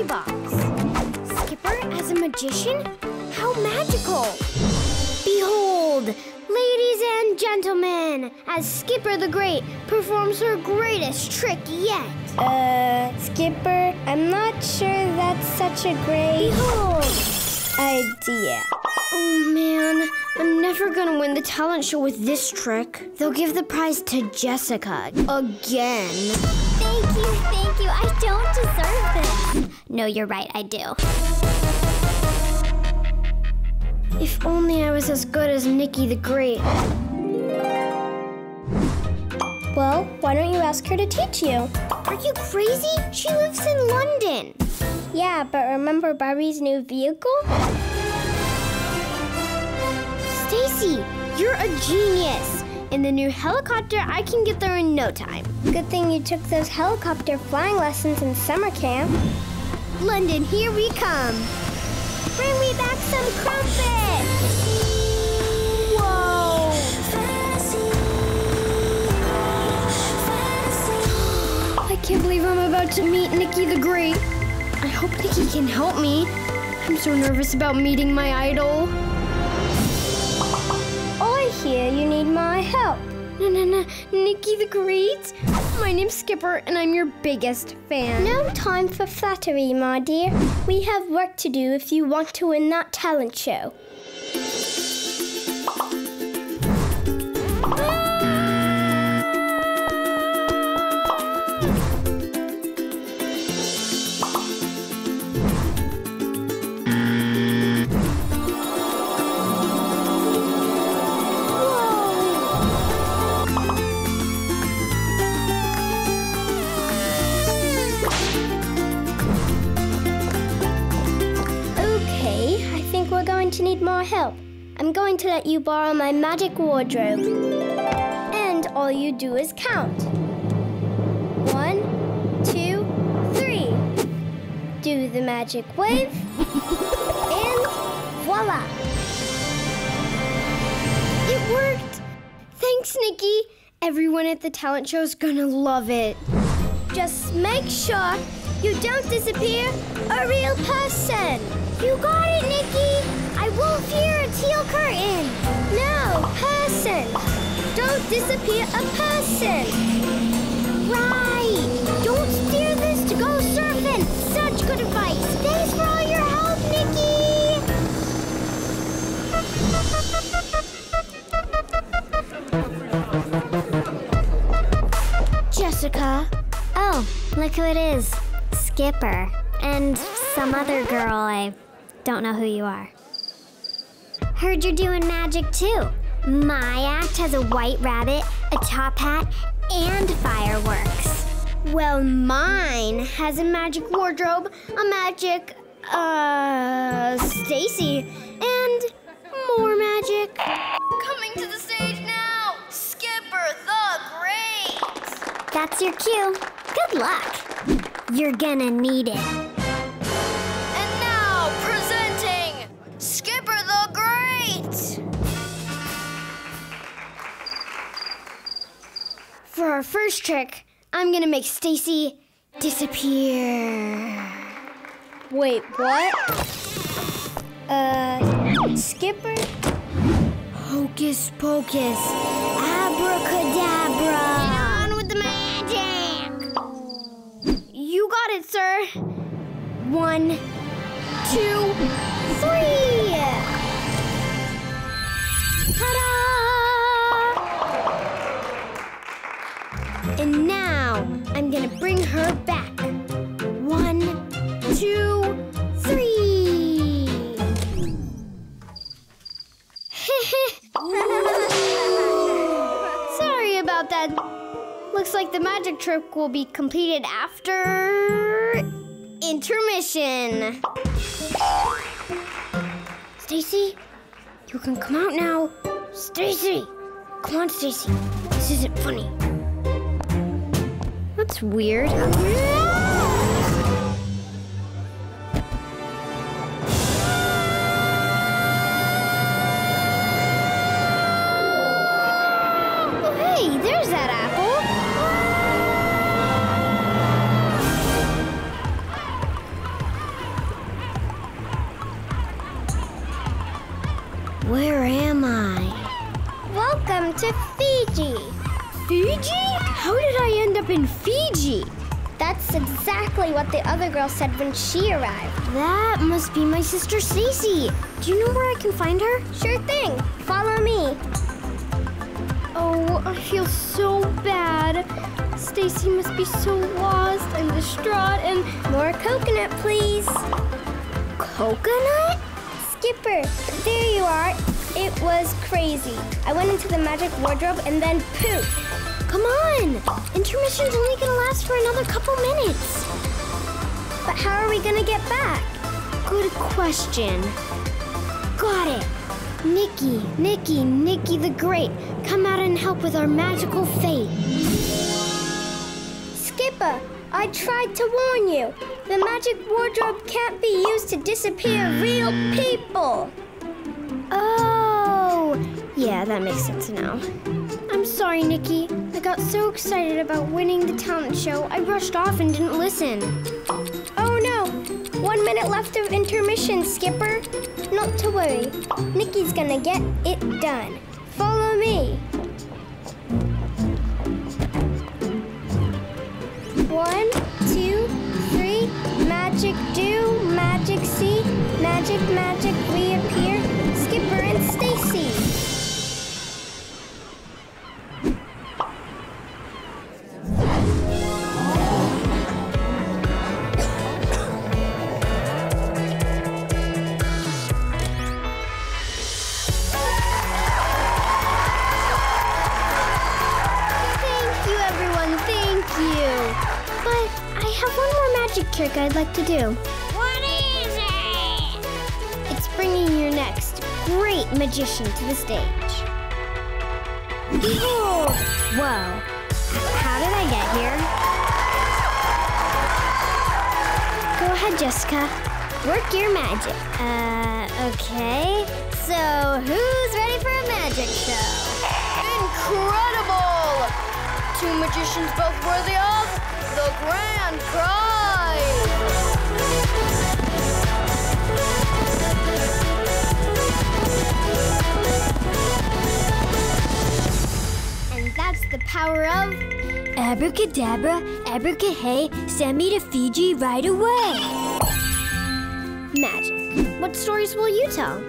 mystery box. Skipper as a magician? How magical! Behold, ladies and gentlemen, as Skipper the Great performs her greatest trick yet. Uh, Skipper, I'm not sure that's such a great Behold! idea. Oh man, I'm never gonna win the talent show with this trick. They'll give the prize to Jessica again. Thank you, thank you. I don't. No, you're right, I do. If only I was as good as Nikki the Great. Well, why don't you ask her to teach you? Are you crazy? She lives in London. Yeah, but remember Barbie's new vehicle? Stacie, you're a genius. In the new helicopter, I can get there in no time. Good thing you took those helicopter flying lessons in summer camp. London, here we come. Bring me back some crumpets. Whoa! I can't believe I'm about to meet Nikki the Great. I hope Nikki can help me. I'm so nervous about meeting my idol. I hear you need my help. No, no, no. Nikki the Great? My name's Skipper, and I'm your biggest fan. No time for flattery, my dear. We have work to do if you want to win that talent show. Need more help. I'm going to let you borrow my magic wardrobe. And all you do is count. One, two, three. Do the magic wave. and voila! It worked! Thanks, Nikki. Everyone at the talent show is gonna love it. Just make sure you don't disappear a real person. You got it, Nikki! I won't a teal curtain! No, person. Don't disappear a person. Right! Don't steer this to go surfing! Such good advice! Thanks for all your help, Nikki! Jessica, Oh, look who it is Skipper. And some other girl. I don't know who you are. Heard you're doing magic too. My act has a white rabbit, a top hat, and fireworks. well, mine has a magic wardrobe, a magic, uh, Stacie, and more magic. Coming to the stage now, Skipper the Great! That's your cue. Good luck. You're gonna need it. And now, presenting Skipper our first trick, I'm gonna make Stacie disappear. Wait, what? Uh, Skipper? Hocus pocus, abracadabra! Get on with the magic! You got it, sir. One, two, three! Ta-da! I'm gonna bring her back. One, two, three! Sorry about that. Looks like the magic trick will be completed after intermission. Stacie, you can come out now. Stacie, come on, Stacie. This isn't funny. That's weird. Oh, Where am I? Welcome to Fiji. Fiji? How did I end up in Fiji? That's exactly what the other girl said when she arrived. That must be my sister Stacie. Do you know where I can find her? Sure thing. Follow me. Oh, I feel so bad. Stacie must be so lost and distraught and More coconut, please. coconut? Skipper, there you are. It was crazy. I went into the magic wardrobe and then poof. Come on! Intermission's only gonna last for another couple minutes. But how are we gonna get back? Good question. Got it. Nikki, Nikki, Nikki the Great, come out and help with our magical fate. Skipper, I tried to warn you. The magic wardrobe can't be used to disappear real people. Oh, yeah, that makes sense now. I'm sorry, Nikki. I got so excited about winning the talent show, I rushed off and didn't listen. Oh no! One minute left of intermission, Skipper. Not to worry. Nikki's gonna get it done. Follow me. One, two, three. Magic do, magic see, magic, magic reappear. Trick I'd like to do. What is it? It's bringing your next great magician to the stage. Whoa. How did I get here? Go ahead, Jessica. Work your magic. Uh, okay. So, who's ready for a magic show? Incredible! Two magicians both worthy of the grand prize! And that's the power of Abracadabra, abracahay, send me to Fiji right away. magic. What stories will you tell?